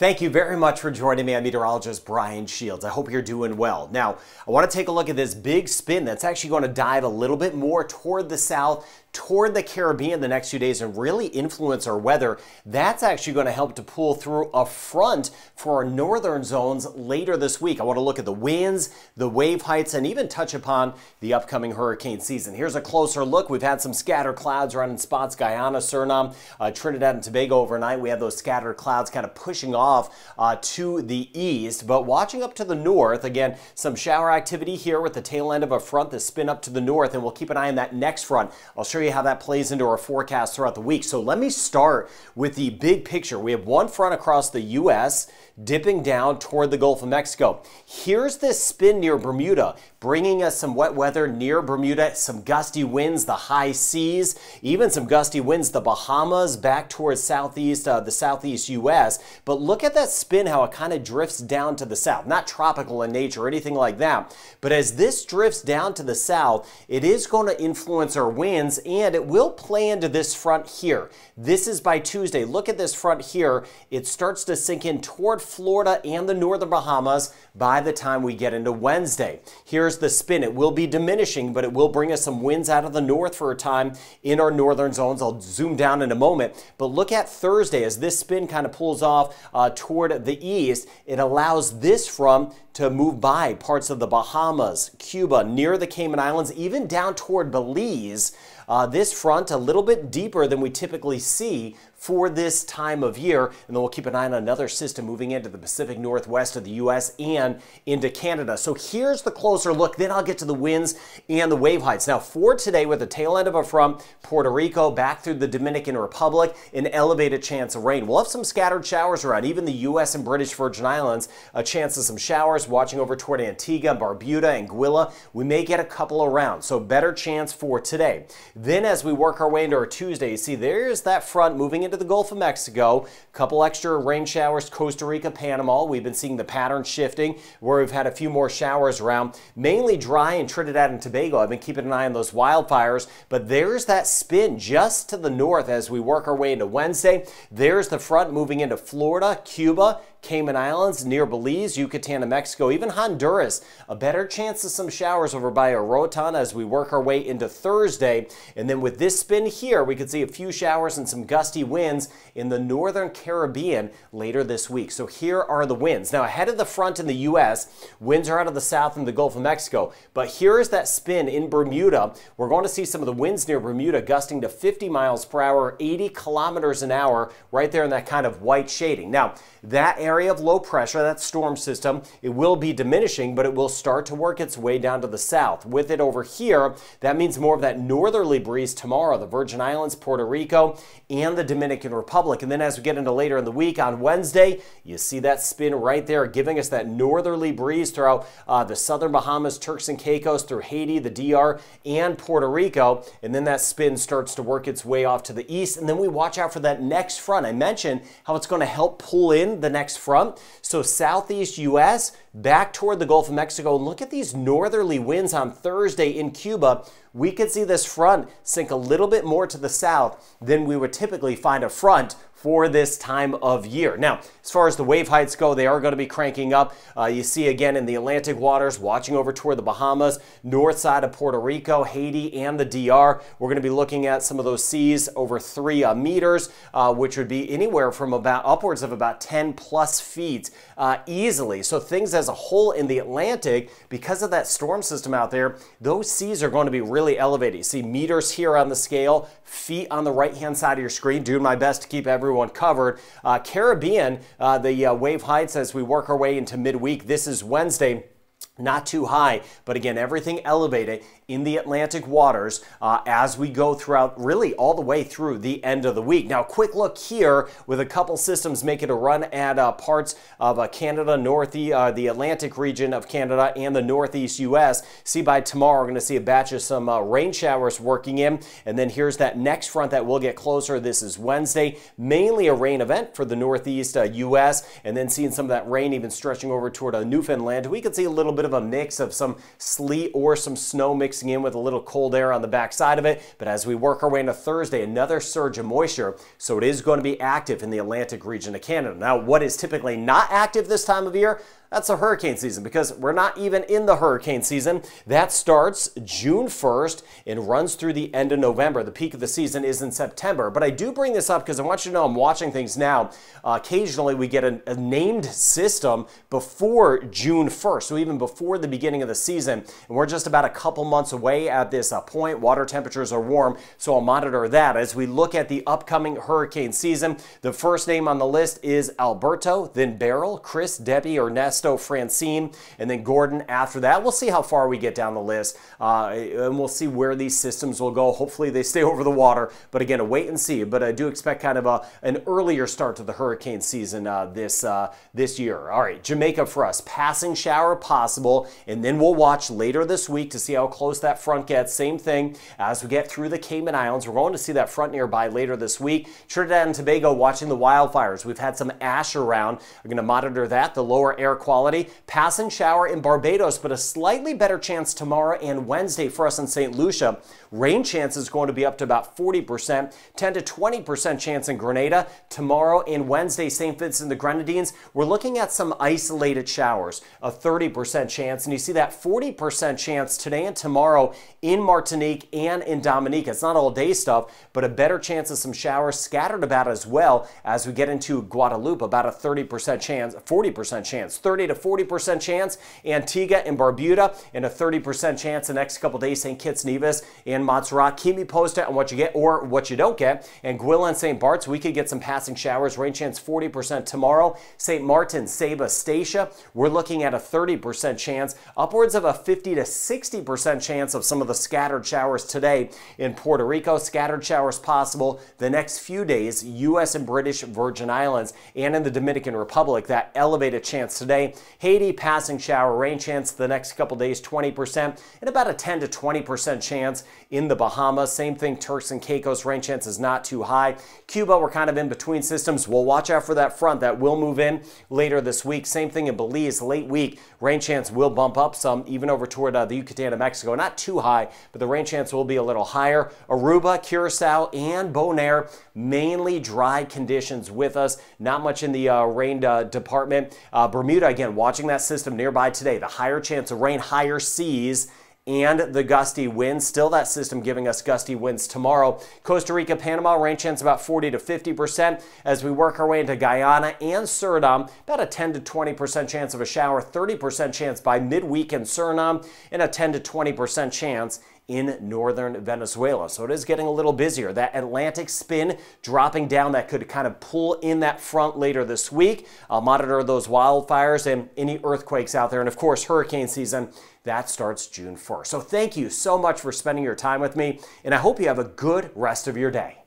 Thank you very much for joining me. I'm meteorologist Brian Shields. I hope you're doing well. Now, I want to take a look at this big spin that's actually going to dive a little bit more toward the south toward the Caribbean the next few days and really influence our weather. That's actually going to help to pull through a front for our northern zones later this week. I want to look at the winds, the wave heights, and even touch upon the upcoming hurricane season. Here's a closer look. We've had some scattered clouds around in spots, Guyana, Suriname, uh, Trinidad and Tobago overnight. We have those scattered clouds kind of pushing off uh, to the east, but watching up to the north, again, some shower activity here with the tail end of a front that spin up to the north, and we'll keep an eye on that next front. I'll show show you how that plays into our forecast throughout the week. So let me start with the big picture. We have one front across the U.S. dipping down toward the Gulf of Mexico. Here's this spin near Bermuda, bringing us some wet weather near Bermuda, some gusty winds, the high seas, even some gusty winds, the Bahamas back towards southeast, uh, the southeast U.S. But look at that spin, how it kind of drifts down to the south. Not tropical in nature or anything like that. But as this drifts down to the south, it is going to influence our winds and it will play into this front here. This is by Tuesday. Look at this front here. It starts to sink in toward Florida and the northern Bahamas by the time we get into Wednesday. Here's the spin. It will be diminishing, but it will bring us some winds out of the north for a time in our northern zones. I'll zoom down in a moment. But look at Thursday as this spin kind of pulls off uh, toward the east. It allows this front to move by parts of the Bahamas, Cuba, near the Cayman Islands, even down toward Belize. Uh, this front a little bit deeper than we typically see for this time of year. And then we'll keep an eye on another system moving into the Pacific Northwest of the U.S. and into Canada. So here's the closer look. Then I'll get to the winds and the wave heights. Now for today with the tail end of a front, Puerto Rico back through the Dominican Republic, an elevated chance of rain. We'll have some scattered showers around even the U.S. and British Virgin Islands. A chance of some showers watching over toward Antigua, Barbuda, Anguilla. We may get a couple around. So better chance for today. Then as we work our way into our Tuesday, you see there's that front moving into the Gulf of Mexico. A couple extra rain showers, Costa Rica, Panama. We've been seeing the pattern shifting where we've had a few more showers around, mainly dry in Trinidad and Tobago. I've been keeping an eye on those wildfires, but there's that spin just to the north as we work our way into Wednesday. There's the front moving into Florida, Cuba, Cayman Islands, near Belize, Yucatan, and Mexico, even Honduras. A better chance of some showers over by Roatan as we work our way into Thursday. And then with this spin here, we could see a few showers and some gusty winds in the northern Caribbean later this week. So here are the winds. Now ahead of the front in the U.S., winds are out of the south and the Gulf of Mexico. But here is that spin in Bermuda. We're going to see some of the winds near Bermuda gusting to 50 miles per hour, 80 kilometers an hour, right there in that kind of white shading. Now, that area of low pressure, that storm system, it will be diminishing, but it will start to work its way down to the south. With it over here, that means more of that northerly breeze tomorrow, the Virgin Islands, Puerto Rico, and the Dominican Republic. And then as we get into later in the week on Wednesday, you see that spin right there, giving us that northerly breeze throughout uh, the southern Bahamas, Turks and Caicos, through Haiti, the DR, and Puerto Rico. And then that spin starts to work its way off to the east. And then we watch out for that next front. I mentioned how it's going to help pull in the next front. So southeast U.S. back toward the Gulf of Mexico. And look at these northerly winds on Thursday in Cuba. We could see this front sink a little bit more to the south than we would typically find a front for this time of year. Now, as far as the wave heights go, they are going to be cranking up. Uh, you see again in the Atlantic waters, watching over toward the Bahamas, north side of Puerto Rico, Haiti, and the DR. We're going to be looking at some of those seas over three uh, meters, uh, which would be anywhere from about upwards of about 10 plus feet uh, easily. So things as a whole in the Atlantic, because of that storm system out there, those seas are going to be really elevated. You see meters here on the scale, feet on the right-hand side of your screen. Doing my best to keep everyone covered. Uh, Caribbean, uh, the uh, wave heights as we work our way into midweek. This is Wednesday not too high, but again, everything elevated in the Atlantic waters uh, as we go throughout really all the way through the end of the week. Now, quick look here with a couple systems making a run at uh, parts of uh, Canada, north uh, the Atlantic region of Canada and the northeast U.S. See by tomorrow, we're going to see a batch of some uh, rain showers working in. And then here's that next front that will get closer. This is Wednesday, mainly a rain event for the northeast U.S. Uh, and then seeing some of that rain even stretching over toward Newfoundland. We could see a little bit of of a mix of some sleet or some snow mixing in with a little cold air on the backside of it. But as we work our way into Thursday, another surge of moisture. So it is going to be active in the Atlantic region of Canada. Now, what is typically not active this time of year? That's a hurricane season because we're not even in the hurricane season. That starts June 1st and runs through the end of November. The peak of the season is in September. But I do bring this up because I want you to know I'm watching things now. Uh, occasionally we get a, a, named system before June 1st, so even before the beginning of the season. And we're just about a couple months away at this uh, point. Water temperatures are warm, so I'll monitor that. As we look at the upcoming hurricane season, the first name on the list is Alberto, then Beryl, Chris, Debby, or Ness Francine, and then Gordon after that. We'll see how far we get down the list, uh, and we'll see where these systems will go. Hopefully they stay over the water, but again, a wait and see. But I do expect kind of a, an earlier start to the hurricane season uh, this, uh, this year. All right, Jamaica for us, passing shower possible, and then we'll watch later this week to see how close that front gets. Same thing as we get through the Cayman Islands. We're going to see that front nearby later this week. Trinidad and Tobago watching the wildfires. We've had some ash around. We're going to monitor that, the lower air quality quality. Pass and shower in Barbados, but a slightly better chance tomorrow and Wednesday for us in St. Lucia. Rain chance is going to be up to about 40%, 10 to 20% chance in Grenada. Tomorrow and Wednesday, St. Vincent and the Grenadines, we're looking at some isolated showers, a 30% chance. And you see that 40% chance today and tomorrow in Martinique and in Dominica. It's not all day stuff, but a better chance of some showers scattered about as well as we get into Guadeloupe, about a 30% chance, 40% chance, 30 30 to 40% chance. Antigua and Barbuda, and a 30% chance the next couple days. St. Kitts, Nevis, and Montserrat. Keep me posted on what you get or what you don't get. Anguilla and St. Bart's, we could get some passing showers. Rain chance 40% tomorrow. St. Martin, Saba, Statia, we're looking at a 30% chance, upwards of a 50 to 60% chance of some of the scattered showers today in Puerto Rico. Scattered showers possible the next few days, U.S. and British Virgin Islands, and in the Dominican Republic. That elevated chance today Haiti, passing shower rain chance the next couple days, 20%, and about a 10 to 20% chance in the Bahamas. Same thing, Turks and Caicos, rain chance is not too high. Cuba, we're kind of in between systems. We'll watch out for that front that will move in later this week. Same thing in Belize, late week. Rain chance will bump up some, even over toward uh, the Yucatan of Mexico. Not too high, but the rain chance will be a little higher. Aruba, Curacao, and Bonaire, mainly dry conditions with us. Not much in the uh, rain uh, department. Uh, Bermuda, again, watching that system nearby today, the higher chance of rain, higher seas, and the gusty winds. Still that system giving us gusty winds tomorrow. Costa Rica, Panama, rain chance about 40 to 50%. As we work our way into Guyana and Suriname, about a 10 to 20% chance of a shower, 30% chance by midweek in Suriname, and a 10 to 20% chance in northern Venezuela. So it is getting a little busier. That Atlantic spin dropping down that could kind of pull in that front later this week. I'll monitor those wildfires and any earthquakes out there. And of course, hurricane season, that starts June 1st. So thank you so much for spending your time with me, and I hope you have a good rest of your day.